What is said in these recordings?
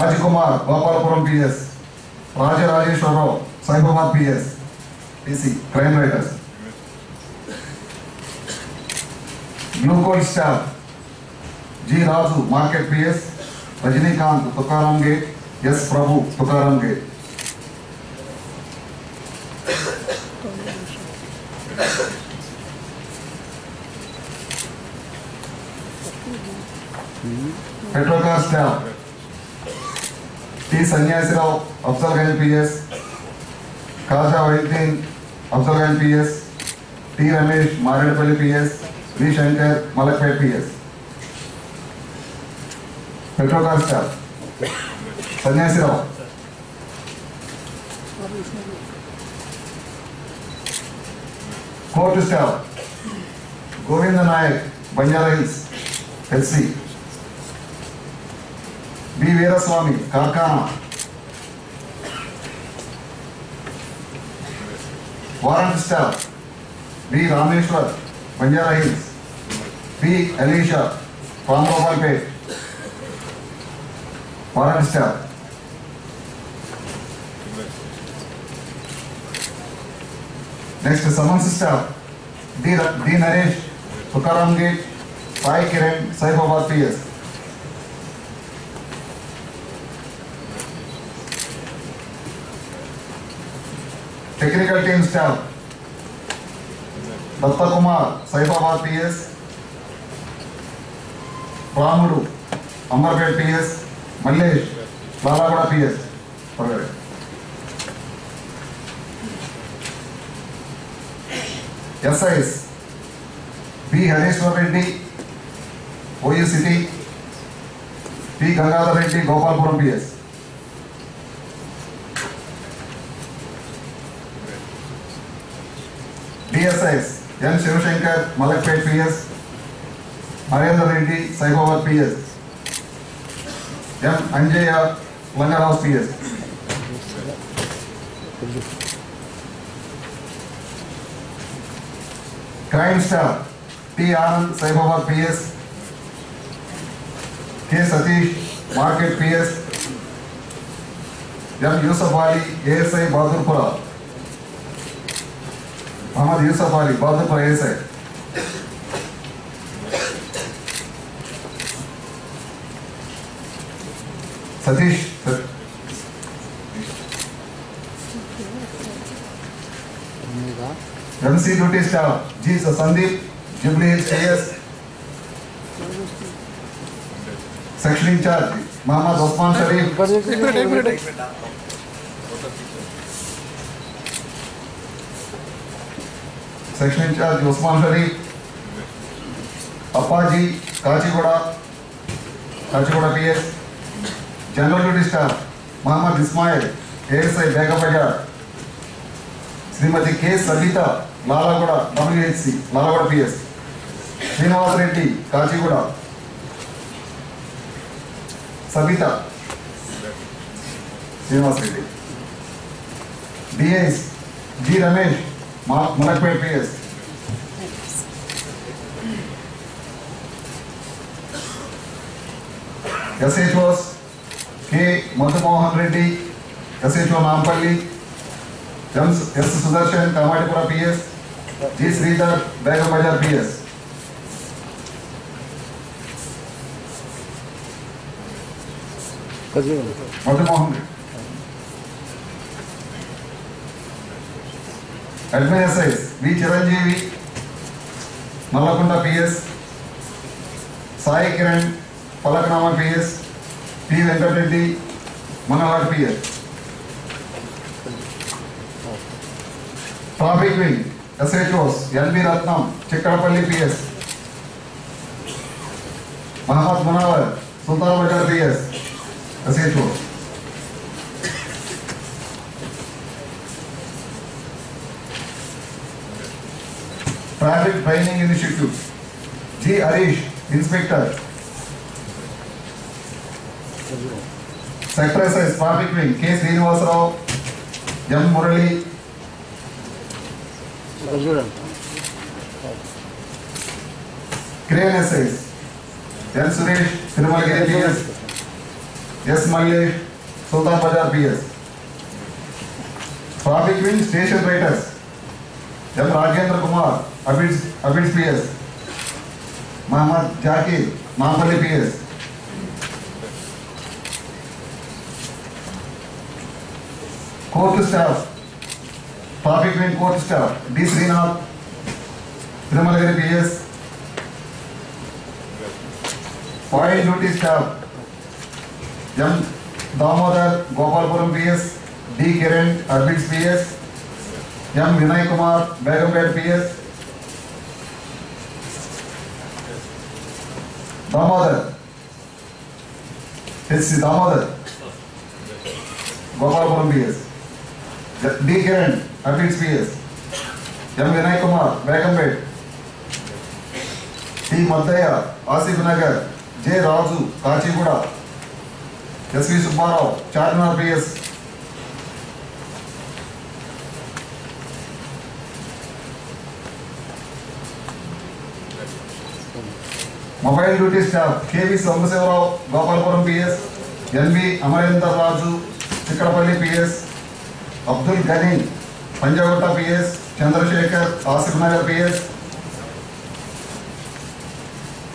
Rajkumar Gopalapuram PS Rajarajeshwararao Saibabad PS TC crime writers గ్లూకోల్ staff G Raju market PS Rajinikanth Tukaram Gate S Prabhu Tukaram Gate petro car staff T Sanyasirao Afzalgunj PS Khaja Vaiddeen Afzalgunj PS T Ramesh Maredpally PS V Shankar Malakpet PS petro car staff Sanyasirao court staff Govinda Nayak Banjara Hills B Veeraswamy, Karkhana. Warrant staff B Rameshwar, Banjara Hills. B Alisha Ram Gopal Pet warrant staff next summon staff D D Naresh तुकार gate Sai Kiran Sai Baba P S technical team staff Dattakumar Saibabad PS. Ramudu Amberpet PS. Mallesh Lalaguda PS. పొరగడే SIs B Harishwar Reddy OU city P Gangadhar Reddy Gopalpuram PS. DSIs N Shivashankar Malakpet PS Narender Reddy Saibabad PS M Anjaiah లంగరావు PS crime staff T Anand Saibabad PS K Satish market PS M Yusuf Ali ASI Bahadurpura Mohammad Yusuf Ali बहुत परहेज है Satish sir MC duty staff, Jesus Sandeep, Jubilee KS, section in charge, Mohammad Osman Sharif. Section incharge Usman Sharif Appaji Kachiguda Kachiguda PS general duty staff Mohammad Ismail ASI बेगबजा Shrimati K Sabita Lalaguda WHC Lalaguda PS Srinivas Reddy Kachiguda Sabita Srinivas Reddy DS G Ramesh Munakpet PS SHOs K Madhumohan Reddy SHO Nampally S S Sudarshan Kamatipura PS G Sridhar Begum Bazar PS Madhumohan Reddy admin V Chiranjeevi Nallakunta PS Sai Kiran Falaknuma PS P Venkatreddy మనవాడ్ PS traffic wing SHOs LB Ratnam Chikkadpally PS Mohammad Munawar Sultan Bazar PS traffic filing initiative. G. Harish, Inspector. Sector SS, Traffic Wing. K. Srinivas Rao, M. Murali. Crane SS, N. Suresh, Tirumalagiri PS. S. Mallesh, Sultan Bajar PS. Traffic Wing, Station Writers. जब Rajendra Kumar Abids Abids PS Mohammad Zakir मामपल्ली PS court staff पापी wing court staff D Srinath Tirumalagiri PS file duty staff M Damodar Gopalpuram PS D Kiran Abids PS M Vinay Kumar Begumpet P S Damodar S C Damodar Gopalpuram PS D Kiran अफीट P S M Vinay Kumar Begumpet T Maddaiah Asif Nagar J Raju Kachiguda S V Subbarao P S mobile duty staff KV Somashivarao Gopalapuram PS NV Amarender Raju Chikkadpally PS Abdul Ghani Panjagutta PS Chandrashekar Asif Nagar PS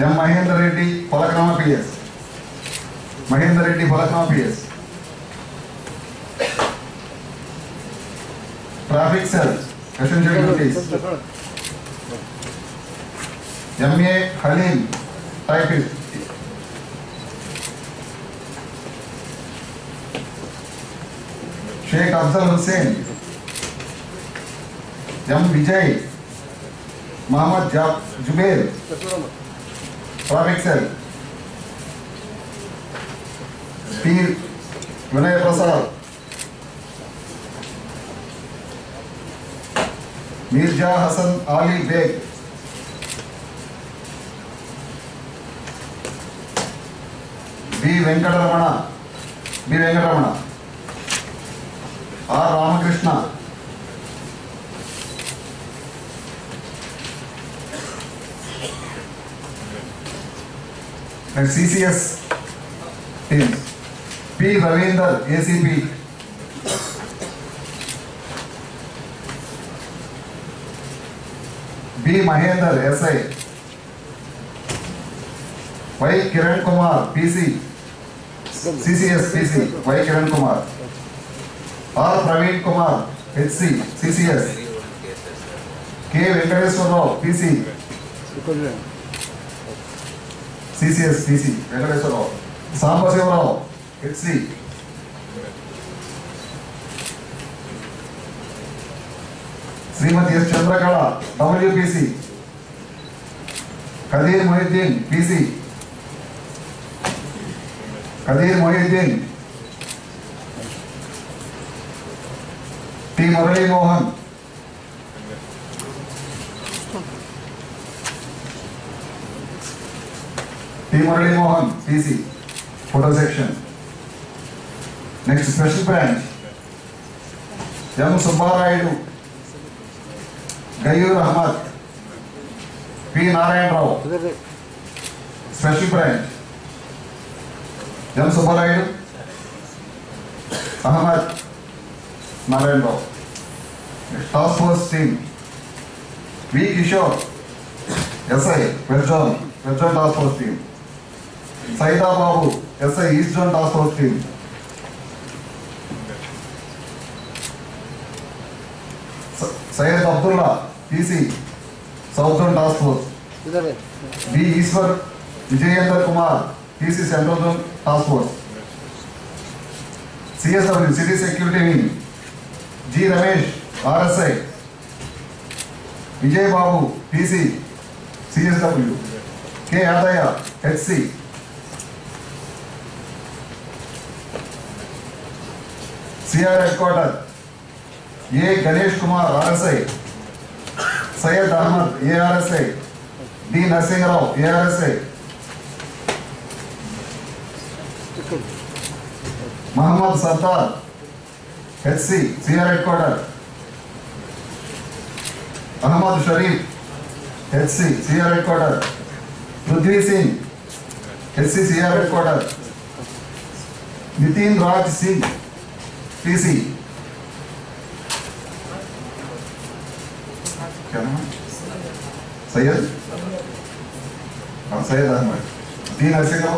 M Mahender Reddy Polakanama PS Mahender Reddy Polakanama PS traffic cell essential duties MA Haleem Thank you. Sheikh Abdul Hussain, Jam Vijay, Mohammad Jubair from Sir, Peer Vinay Prasad, Mirja Hassan Ali Beg, B Venkataramana. B Venkataramana. R Ramakrishna. And CCS team. P Ravinder ACP B Mahender SI Y Kiran Kumar PC CCS CC Y Kiran Kumar R Praveen Kumar H CCS K Venkateshwar Rao PC CCS PC Venkateshwar Rao Sambashiva Rao H Shrimati S Chandrakala WPC Kadir Mohiuddin PC Kadir Mohiuddin T Murali Mohan T Murali Mohan TC photo section next special branch M सुबारा Gayoor Ahmed P Narayana Rao special branch M Subbarayudu Ahmed Narayanarao task force team V Kishore SI west zone west zone task force team Saida Babu SI east zone task force team స- Syed Abdullah PC south zone task force B Ishwar Vijayender Kumar This is under the task. CSW, City Security Wing. G. Ramesh, RSI. Vijay Babu, PC, CSW. K. Adaya, HC. CR Headquarter. A. Ganesh Kumar, RSI. Sayed Ahmed, ARSI. D. Nasingrao, Rao, ARSI. Muhammad Sardar, HC, CR Headquarter, Ahmad Sharif, HC, CR Headquarter, Prithvi Singh, HC, CR Headquarter, Nitin Raj Singh, PC. क्या नाम है सैयद हाँ सैयद अहमद तीन ऐसे करो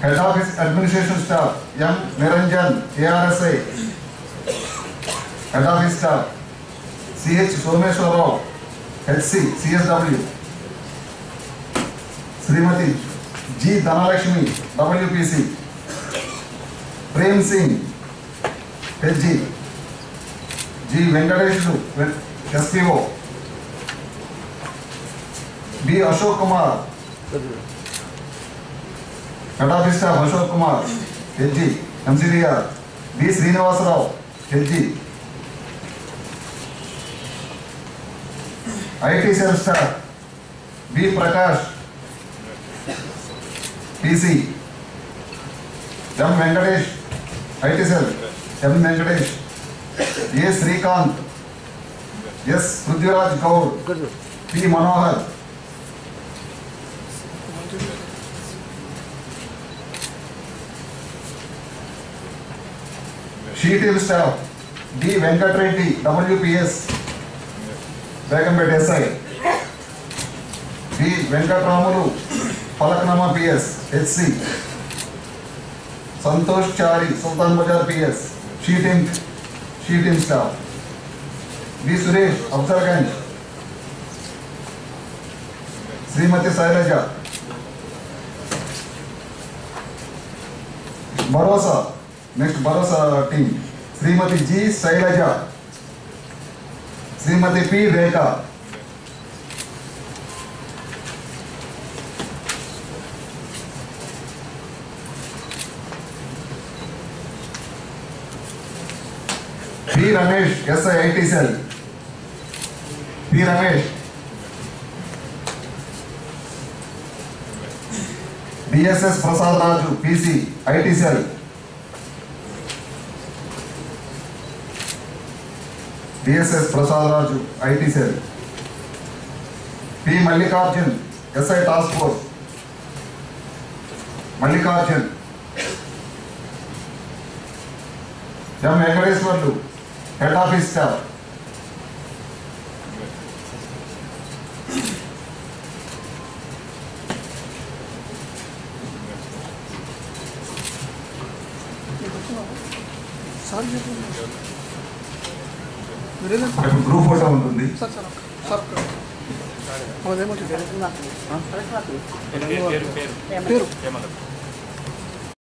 head office administration staff M. Niranjan, ARSI, head office staff CH Someshwar Rao, HC, CSW, Srimati G. Dhanalakshmi, WPC, Prem Singh, HG, G. Venkateshlu, SPO, B. Ashok Kumar, చూడు head office staff Ashok Kumar HG MCDR B Srinivasarao HG IT cell staff B Prakash PC M Venkatesh IT cell M Venkatesh A Srikanth S Prithviraj Goud ఇక్కడ చూడు P Manohar షీటిల్ staff D Venkatreddy WPS Begumpet SI. D Venkataramulu Falaknuma PS HC. Santosh Chari Sultan Bazar PS sheeting sheeting staff. D Suresh Afzalgunj. Shrimati Shailaja. Bharosa next Bharosa team Shrimati G Shailaja Shrimati P Rekha P Ramesh S I T cell P Ramesh DSS Prasad Raju PC IT cell DSS Prasad Raju IT cell P Mallikarjun SI task force Mallikarjun M Venkateswarlu head office staff sir చెప్పండి మీరేనా ఇప్పుడు group photo ఉంటుంది. పేరు.